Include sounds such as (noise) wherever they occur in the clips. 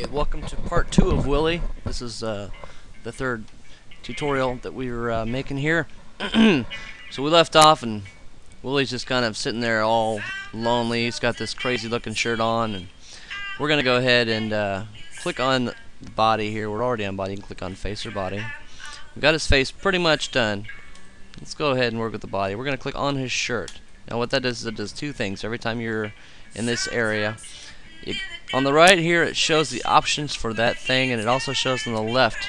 Okay, welcome to part two of Willy. This is uh, the third tutorial that we were uh, making here. (clears throat) so we left off and Willy's just kind of sitting there all lonely. He's got this crazy looking shirt on and we're going to go ahead and uh, click on the body here. We're already on body. You can click on face or body. We've got his face pretty much done. Let's go ahead and work with the body. We're going to click on his shirt. Now what that does is it does two things. Every time you're in this area, on the right here it shows the options for that thing and it also shows on the left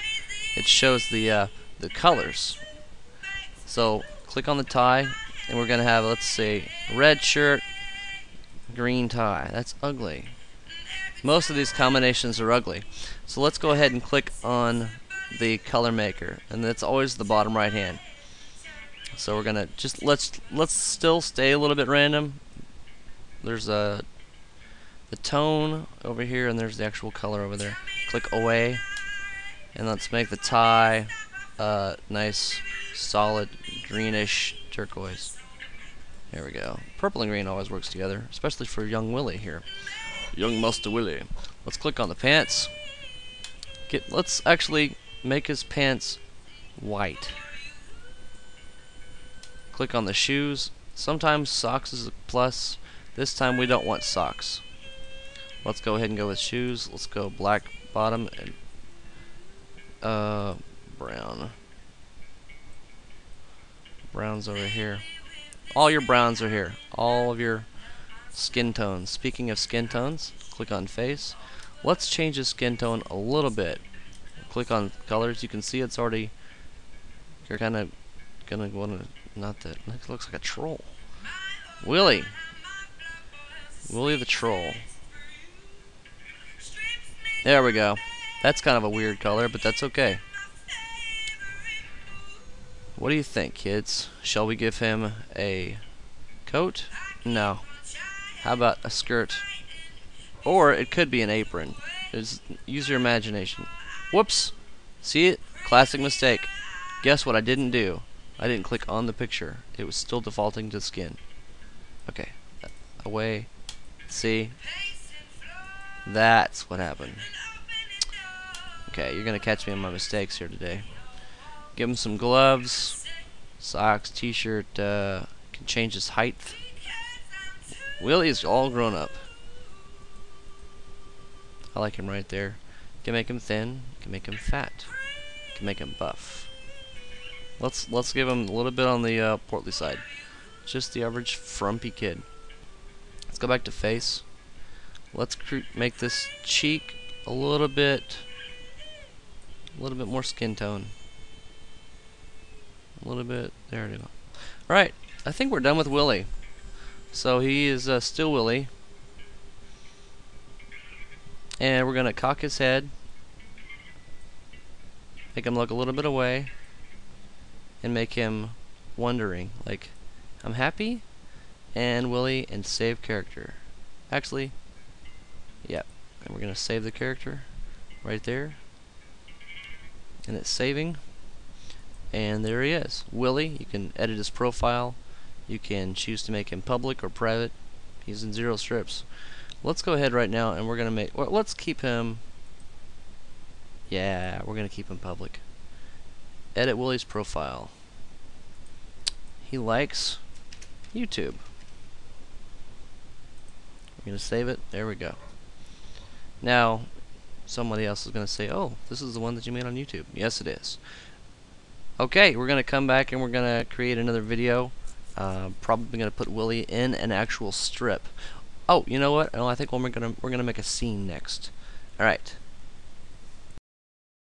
it shows the uh, the colors. So click on the tie and we're gonna have let's see red shirt green tie. That's ugly. Most of these combinations are ugly. So let's go ahead and click on the color maker and that's always the bottom right hand. So we're gonna just let's let's still stay a little bit random. There's a the tone over here and there's the actual color over there. Click away and let's make the tie uh, nice solid greenish turquoise. There we go. Purple and green always works together, especially for young Willie here. Young Master Willie. Let's click on the pants. Get let's actually make his pants white. Click on the shoes. Sometimes socks is a plus. This time we don't want socks. Let's go ahead and go with shoes. Let's go black bottom and uh, brown. Browns over here. All your browns are here. All of your skin tones. Speaking of skin tones, click on face. Let's change the skin tone a little bit. Click on colors. You can see it's already. You're kind of gonna want to. Not that. It looks like a troll. Willie. Willie the troll. There we go. That's kind of a weird color, but that's okay. What do you think, kids? Shall we give him a coat? No. How about a skirt? Or it could be an apron. Just use your imagination. Whoops! See it? Classic mistake. Guess what I didn't do? I didn't click on the picture. It was still defaulting to skin. Okay. Away. See? That's what happened. Okay, you're gonna catch me on my mistakes here today. Give him some gloves, socks, t-shirt, uh, can change his height. Willie's all grown up. I like him right there. Can make him thin, can make him fat, can make him buff. Let's let's give him a little bit on the uh, portly side. Just the average frumpy kid. Let's go back to face. Let's make this cheek a little bit, a little bit more skin tone. A little bit, there we go. Alright, I think we're done with Willy. So he is uh, still Willy. And we're going to cock his head. Make him look a little bit away. And make him wondering. Like, I'm happy. And Willy and save character. Actually, Yep. And we're going to save the character right there. And it's saving. And there he is. Willie, you can edit his profile. You can choose to make him public or private. He's in zero strips. Let's go ahead right now and we're going to make, well, let's keep him, yeah, we're going to keep him public. Edit Willie's profile. He likes YouTube. We're going to save it. There we go. Now, somebody else is going to say, oh, this is the one that you made on YouTube. Yes, it is. Okay, we're going to come back and we're going to create another video. Uh, probably going to put Willy in an actual strip. Oh, you know what? Oh, I think we're going to we're going to make a scene next. All right.